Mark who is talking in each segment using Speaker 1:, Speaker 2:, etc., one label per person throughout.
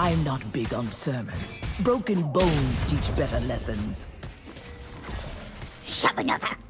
Speaker 1: I'm not big on sermons. Broken bones teach better lessons.
Speaker 2: Shabanova!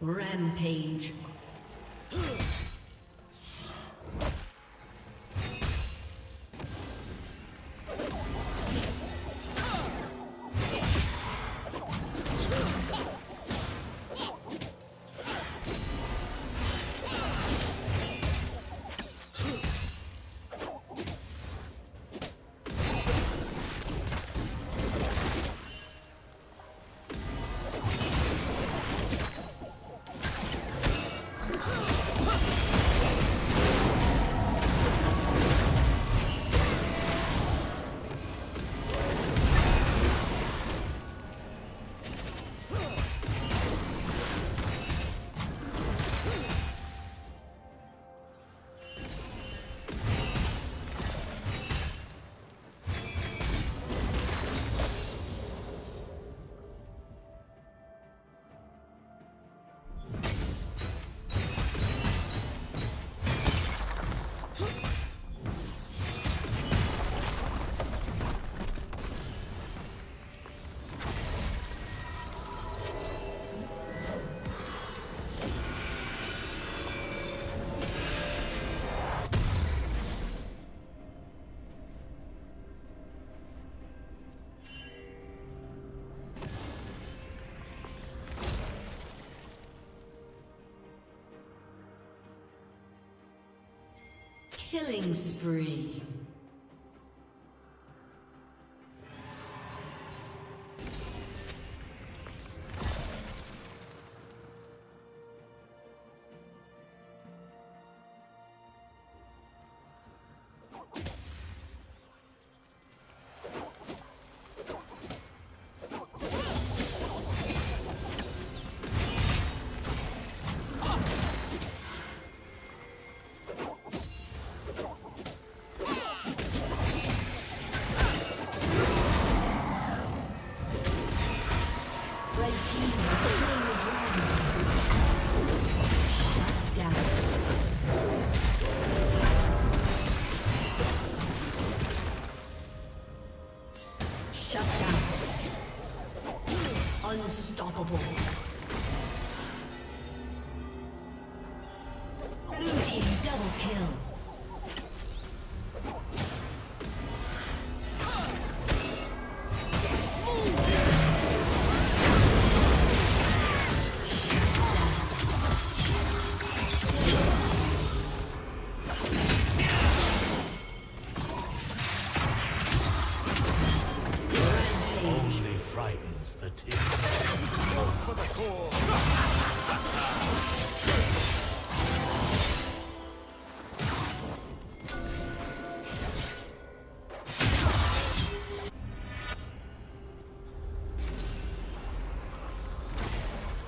Speaker 2: Rampage. Killing spree. Double kill.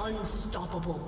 Speaker 2: Unstoppable.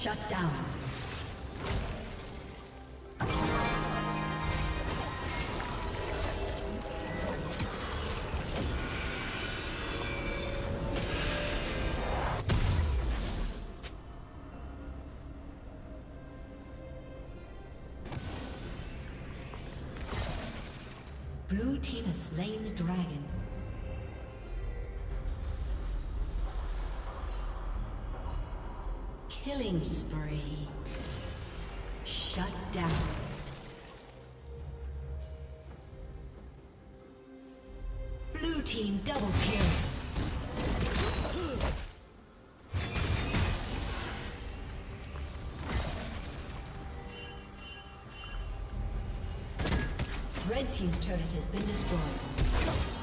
Speaker 2: Shut down. Killing spree. Shut down. Blue team double kill. Red Team's turret has been destroyed.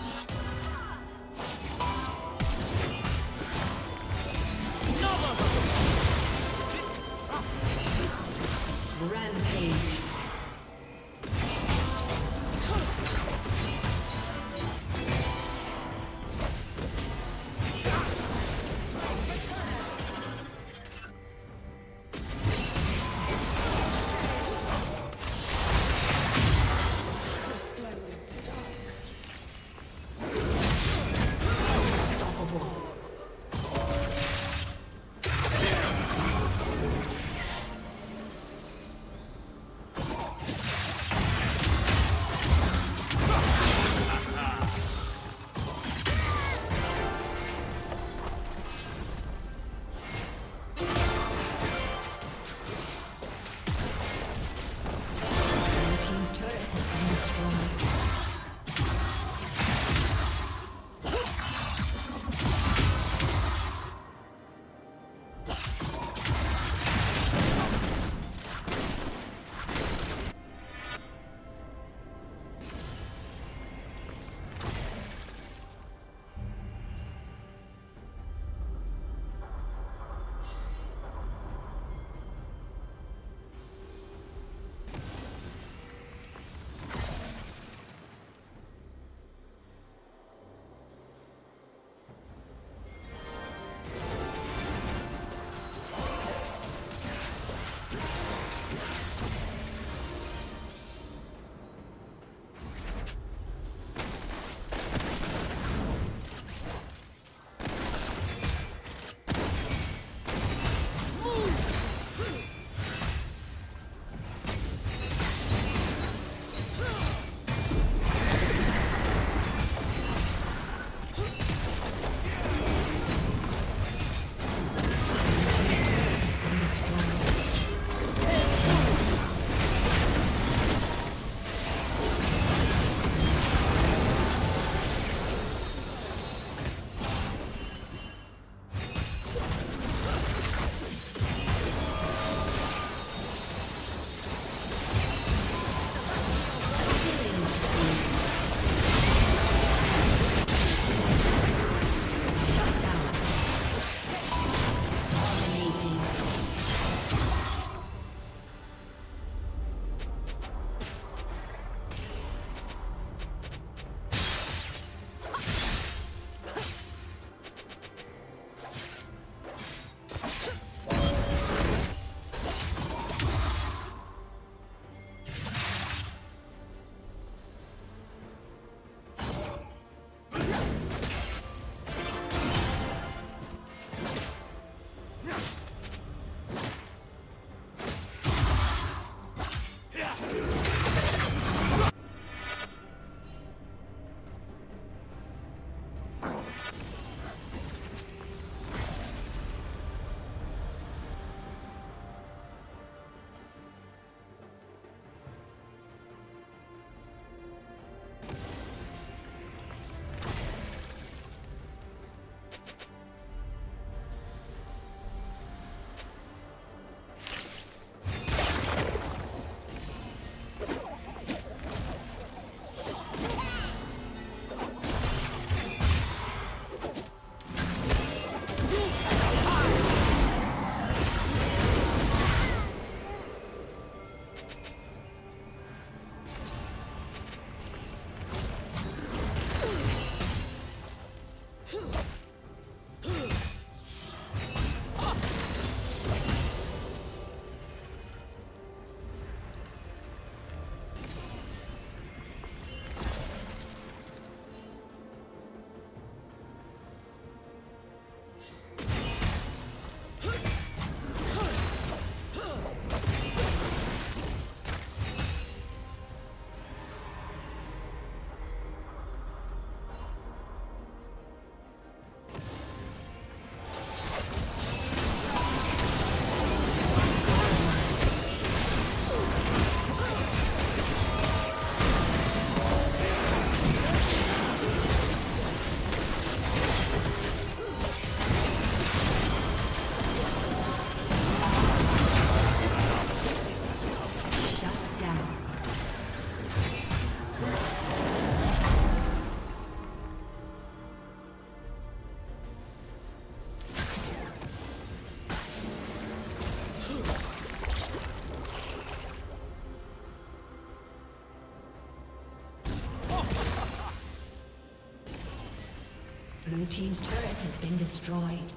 Speaker 2: Destroyed.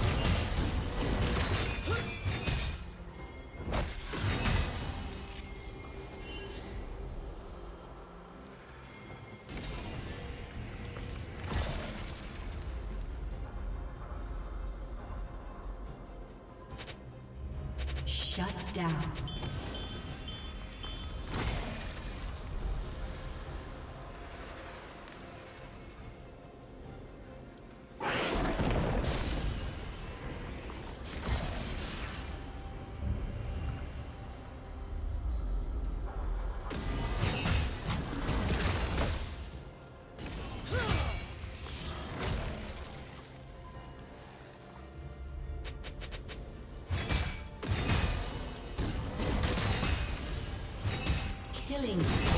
Speaker 2: Killing.